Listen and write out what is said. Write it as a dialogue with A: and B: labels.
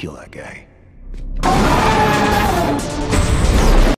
A: kill that guy.